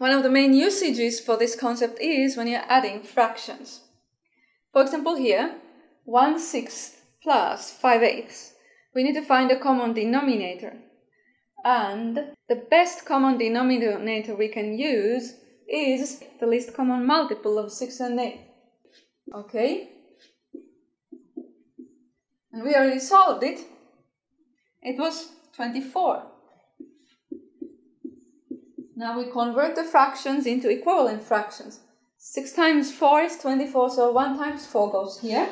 One of the main usages for this concept is when you're adding fractions. For example, here, 1 sixth plus 5 eighths. We need to find a common denominator. And the best common denominator we can use is the least common multiple of 6 and 8. Okay? And we already solved it. It was 24. Now we convert the fractions into equivalent fractions. 6 times 4 is 24, so 1 times 4 goes here.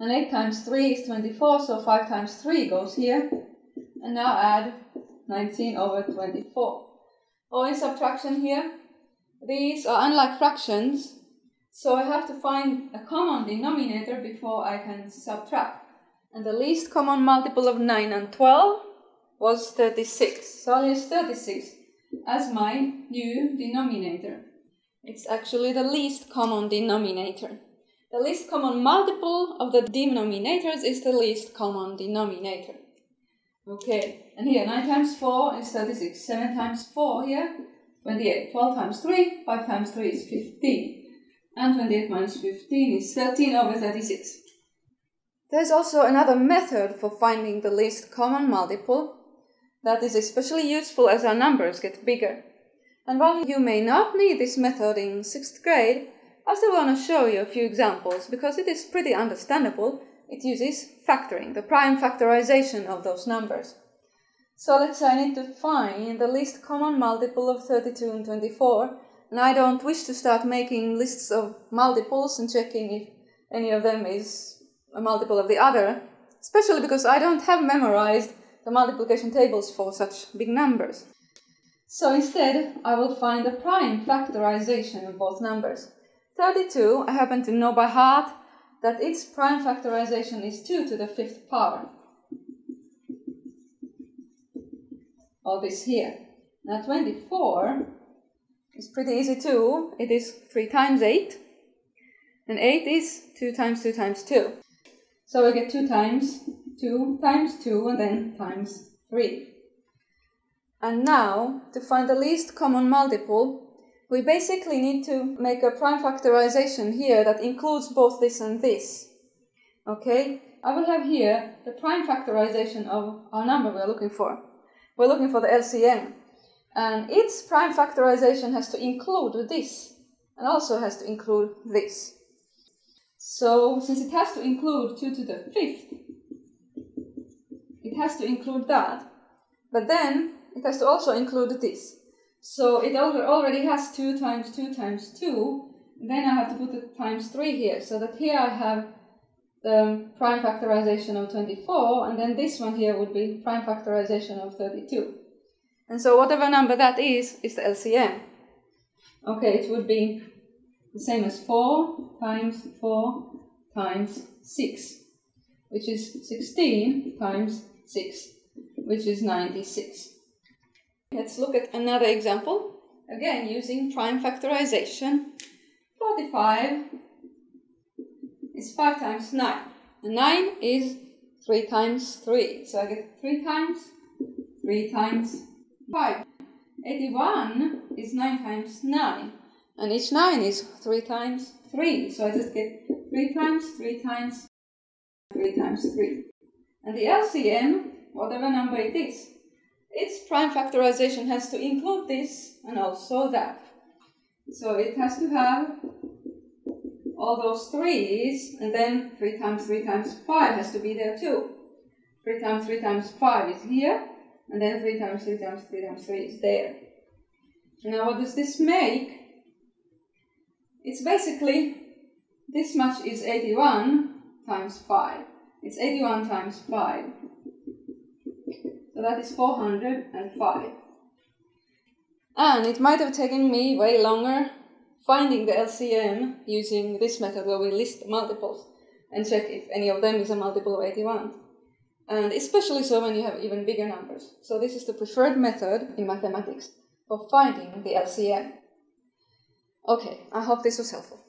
And 8 times 3 is 24, so 5 times 3 goes here. And now add 19 over 24. Or in subtraction here, these are unlike fractions, so I have to find a common denominator before I can subtract. And the least common multiple of 9 and 12 was 36. So I'll use 36 as my new denominator. It's actually the least common denominator. The least common multiple of the denominators is the least common denominator. Okay, and here 9 times 4 is 36, 7 times 4 here, 28, 12 times 3, 5 times 3 is 15, and 28 minus 15 is 13 over 36. There's also another method for finding the least common multiple that is especially useful as our numbers get bigger. And while you may not need this method in 6th grade, I still want to show you a few examples because it is pretty understandable. It uses factoring, the prime factorization of those numbers. So let's say I need to find the least common multiple of 32 and 24, and I don't wish to start making lists of multiples and checking if any of them is a multiple of the other, especially because I don't have memorized the multiplication tables for such big numbers. So instead, I will find the prime factorization of both numbers. 32, I happen to know by heart that its prime factorization is 2 to the fifth power. All this here. Now 24 is pretty easy too. It is 3 times 8. And 8 is 2 times 2 times 2. So we get 2 times 2 times 2 and then times 3. And now, to find the least common multiple, we basically need to make a prime factorization here that includes both this and this. Okay? I will have here the prime factorization of our number we're looking for. We're looking for the LCM. And its prime factorization has to include this, and also has to include this. So, since it has to include 2 to the fifth, has to include that. But then it has to also include this. So it already has 2 times 2 times 2. Then I have to put the times 3 here. So that here I have the prime factorization of 24, and then this one here would be prime factorization of 32. And so whatever number that is, is the LCM. Okay, it would be the same as 4 times 4 times 6, which is 16 times 6, which is 96. Let's look at another example. Again, using prime factorization. 45 is 5 times 9. And 9 is 3 times 3. So I get 3 times 3 times 5. 81 is 9 times 9. And each 9 is 3 times 3. So I just get 3 times 3 times 3 times 3. And the LCM, whatever number it is, its prime factorization has to include this and also that. So it has to have all those threes, and then 3 times 3 times 5 has to be there too. 3 times 3 times 5 is here, and then 3 times 3 times 3 times 3 is there. Now what does this make? It's basically, this much is 81 times 5. It's 81 times 5. So that is 405. And it might have taken me way longer finding the LCM using this method where we list multiples and check if any of them is a multiple of 81. And especially so when you have even bigger numbers. So this is the preferred method in mathematics for finding the LCM. Okay, I hope this was helpful.